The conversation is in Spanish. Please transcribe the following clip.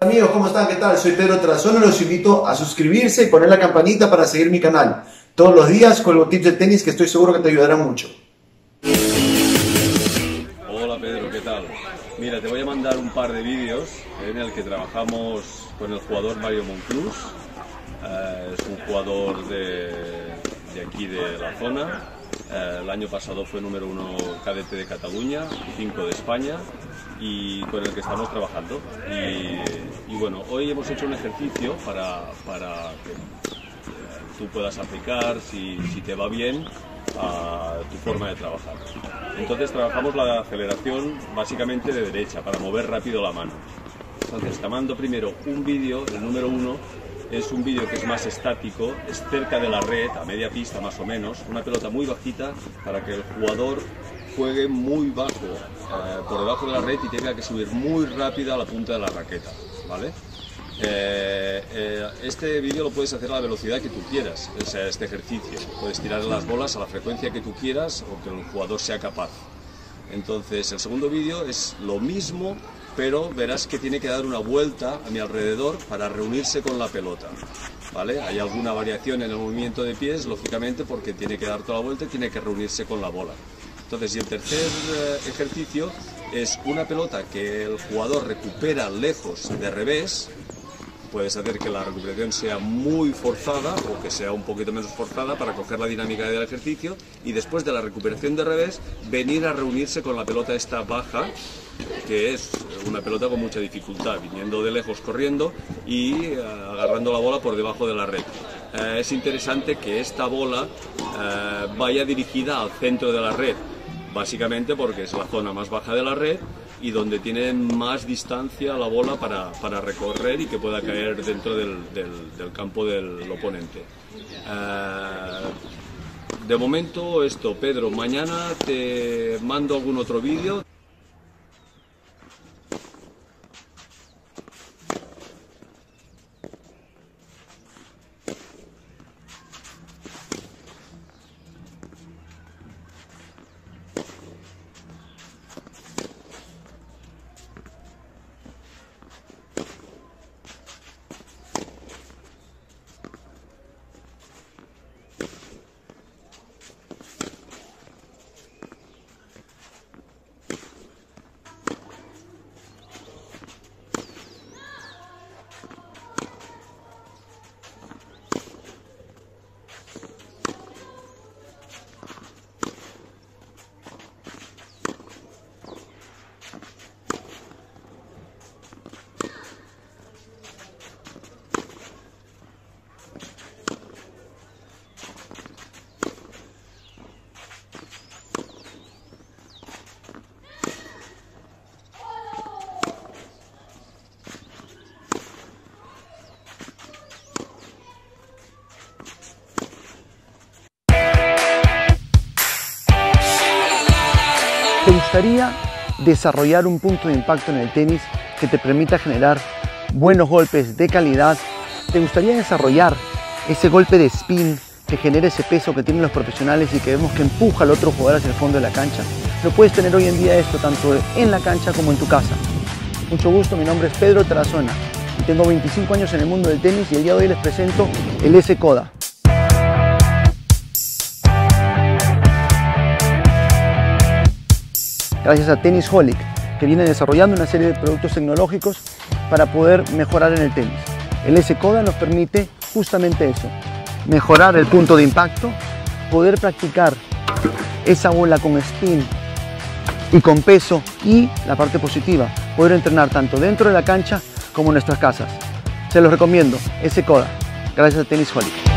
Amigos, ¿cómo están? ¿Qué tal? Soy Pedro Trazón los invito a suscribirse y poner la campanita para seguir mi canal. Todos los días colgo tips de tenis que estoy seguro que te ayudarán mucho. Hola Pedro, ¿qué tal? Mira, te voy a mandar un par de vídeos en el que trabajamos con el jugador Mario Monclús. Eh, es un jugador de, de aquí de la zona. Eh, el año pasado fue número uno cadete de Cataluña, cinco de España y con el que estamos trabajando. Y, y bueno, hoy hemos hecho un ejercicio para, para que eh, tú puedas aplicar, si, si te va bien, a tu forma de trabajar. Entonces trabajamos la aceleración básicamente de derecha para mover rápido la mano. Entonces te mando primero un vídeo, el número uno, es un vídeo que es más estático, es cerca de la red, a media pista más o menos, una pelota muy bajita para que el jugador juegue muy bajo, eh, por debajo de la red y tenga que subir muy rápido a la punta de la raqueta, ¿vale? Eh, eh, este vídeo lo puedes hacer a la velocidad que tú quieras, o sea, este ejercicio. Puedes tirar las bolas a la frecuencia que tú quieras o que el jugador sea capaz. Entonces, el segundo vídeo es lo mismo, pero verás que tiene que dar una vuelta a mi alrededor para reunirse con la pelota. ¿Vale? Hay alguna variación en el movimiento de pies, lógicamente, porque tiene que dar toda la vuelta y tiene que reunirse con la bola. Entonces, y el tercer eh, ejercicio es una pelota que el jugador recupera lejos de revés, puedes hacer que la recuperación sea muy forzada o que sea un poquito menos forzada para coger la dinámica del ejercicio y después de la recuperación de revés venir a reunirse con la pelota esta baja que es una pelota con mucha dificultad, viniendo de lejos corriendo y eh, agarrando la bola por debajo de la red. Eh, es interesante que esta bola eh, vaya dirigida al centro de la red, básicamente porque es la zona más baja de la red y donde tiene más distancia la bola para, para recorrer y que pueda caer dentro del, del- campo del oponente. Eh, de momento esto, Pedro, mañana te mando algún otro vídeo. Gustaría desarrollar un punto de impacto en el tenis que te permita generar buenos golpes de calidad? ¿Te gustaría desarrollar ese golpe de spin que genere ese peso que tienen los profesionales y que vemos que empuja al otro jugador hacia el fondo de la cancha? Lo puedes tener hoy en día esto tanto en la cancha como en tu casa. Mucho gusto, mi nombre es Pedro Tarazona y tengo 25 años en el mundo del tenis y el día de hoy les presento el S-Coda. Gracias a Tennis Holic, que viene desarrollando una serie de productos tecnológicos para poder mejorar en el tenis. El S-Coda nos permite justamente eso, mejorar el punto de impacto, poder practicar esa bola con spin y con peso y la parte positiva, poder entrenar tanto dentro de la cancha como en nuestras casas. Se los recomiendo, S-Coda, gracias a Tennis Holic.